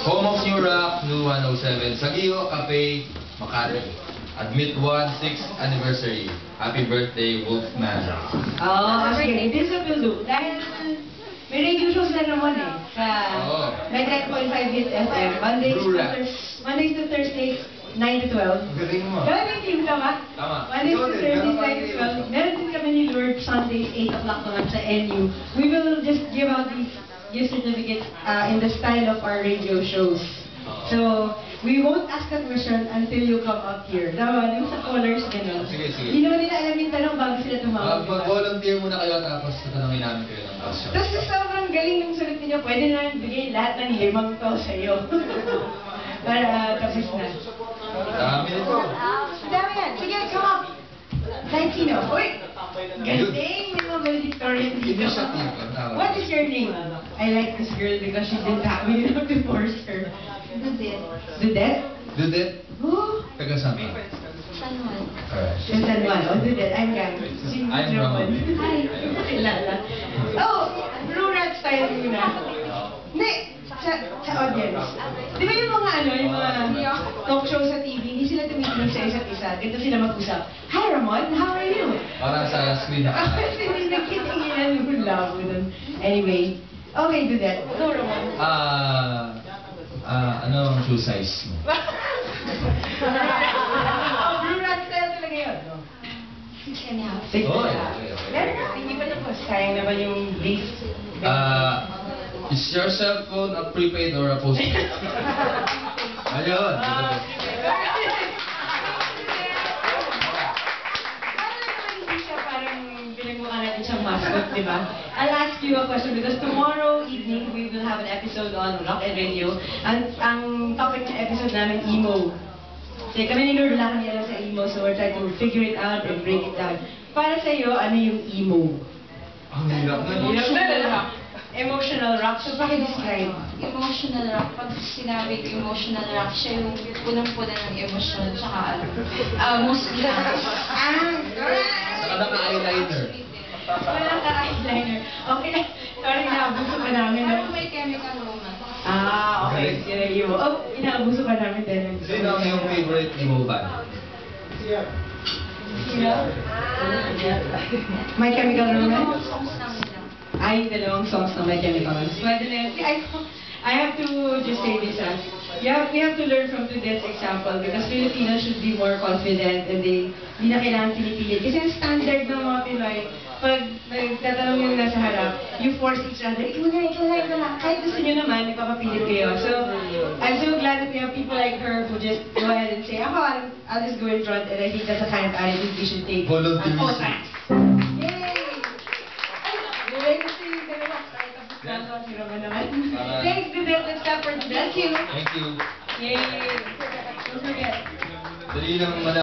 Home of New Rock, New 107, Sagio Cafe, Makati. Admit 1, 6th anniversary. Happy birthday, Wolfman. Oo, sige. This we'll do. Dahil may radio shows na naman eh. Sa Oo. 99.5 Hit FM. Mondays to. Thurs- Mondays to Thursdays, 9 to 12. Galing mo. Gawin yung team tama? Tama. Mondays Ikaw to din, Thursdays, meron pa 9 to rin 12. Meron din kami ni Lord Sundays, 8 o'clock naman sa NU. We will just give out these gift certificates uh, in the style of our radio shows. So, we won't ask a question until you come up here. Tama, yung sa callers, gano'n. Sige, sige. Hindi naman nila alam yung tanong bago sila tumawag. Ba? Mag-volunteer muna kayo tapos tatanungin namin kayo ng question. Tapos sa sobrang galing ng sagot niyo, pwede na bigay lahat ng limang to sa iyo. Para uh, tapos na. Dami nito. Dami yan. Sige, come up. Kahit sino. Uy! Galing! Mga valedictorian dito. Initiative. What your name? I like this girl because she didn't have, we didn't have to force her. Dudit. Dudette? Dudette, Who? taga saan ka? San Juan. Alright. San Juan. Oh, Dudette. I'm. Si I'm Ramon. Hi. Kilala. Oh, Blue Rat style muna. Hindi, sa, sa audience. Di ba yung mga ano, yung mga talk show sa TV, hindi sila tumitingin sa isa't isa. Dito sila mag-usap. Hi Ramon, how are you? Para sa screen na. Hindi nagkitinginan yung labo nun. Anyway, okay, do that. Go Ramon. Ah, ah, ano ang shoe size mo? oh, Blue Rat style talaga yun. no? Six and a half. Six Oh, na, pa tapos. Sayang naman yung brief. Ah, is your cell phone a prepaid or a postpaid? Ayun. Pinagmukha natin siyang mascot, di ba? I'll ask you a question because tomorrow evening we will have an episode on Rock and Radio. Ang, ang topic ng episode namin, emo. Kasi kami ni Lord wala kami alam sa emo, so we're trying to figure it out and break it down. Para sa iyo, ano yung emo? Ang hirap na. Hirap na lang. Emotional rock. So, pakidescribe. Emotional rock. Pag sinabi emotional rock, siya yung punang-puna ng emosyon. Tsaka, ah, musika. Ah, naka-eyeliner. Wala ka eyeliner. Okay. Sorry, naabuso ka namin. Parang may chemical romance. Ah, okay. Sila emo. Oh, inaabuso ka namin din. Sino ang iyong favorite emo band? Sino? My Chemical Romance? Ay, dalawang songs na My Chemical Romance. Pwede na yun. I, I have to just say this, ah. Have, we have to learn from today's example because Filipinos should be more confident and they, hindi na kailangan pinipilit. Kasi ang standard ng mga Pinoy, pag nagtatanong yung nasa harap, you force each other, ikaw na, ikaw na, ikaw na. Kahit gusto nyo naman, ipapapilit kayo. So, I'm so glad that we have people like her who just go ahead and say, ako, I'll, I'll just go in front and I think that's the kind of attitude we should take. Volunteerism. at all times. Thank you. Thank you. Yay! Don't forget. Mala